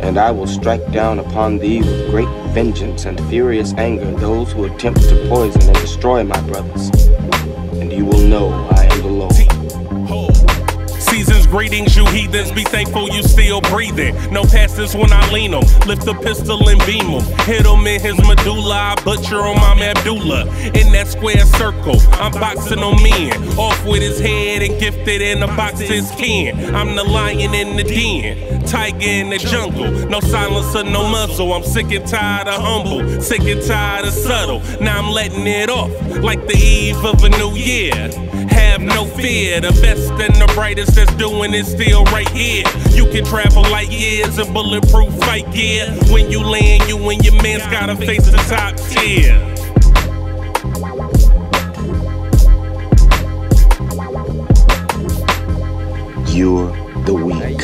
And I will strike down upon thee with great vengeance and furious anger those who attempt to poison and destroy my brothers. Greetings, you heathens. Be thankful you still breathing. No passes when I lean him. Lift the pistol and beam him. Hit him in his medulla. I butcher him, I'm Abdullah. In that square circle, I'm boxing him in. Off with his head and gifted in the box his kin. I'm the lion in the den. Tiger in the jungle. No silencer, no muzzle. I'm sick and tired of humble. Sick and tired of subtle. Now I'm letting it off like the eve of a new year. Have no fear. The best and the brightest that's doing it still right here. You can travel light years in bulletproof fight gear. When you land, you and your man's gotta face the top tier. You're the weak, Hey,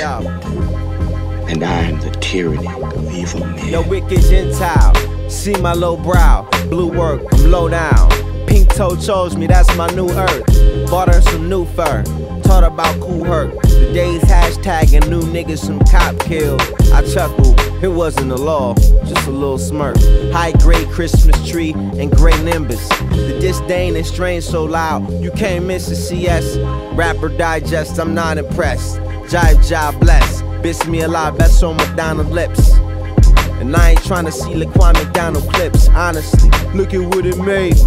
and I am the tyranny of evil men. Yo, wicked Gentile. See my low brow. Blue work, I'm low down. Pink toe chose me, that's my new earth. Bought her some new fur. Taught about cool hurt. The days hashtagging new niggas some cop kill. I chuckled, it wasn't a law, just a little smirk. High grade Christmas tree and gray nimbus. The disdain and strain so loud, you can't miss a CS. Rapper digest, I'm not impressed. Jive, job bless. Biss me alive, that's on McDonald lips. And I ain't tryna see Laquan McDonald clips, honestly. Look at what it made.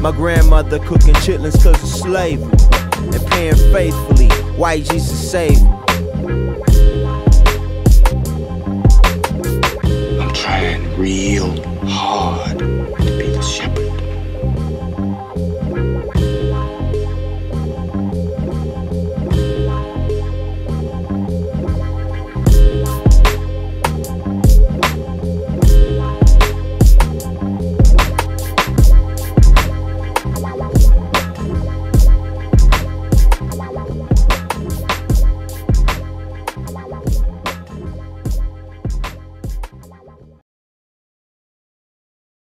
My grandmother cooking chitlins cause of slavery. And paying faithfully, white Jesus saved me.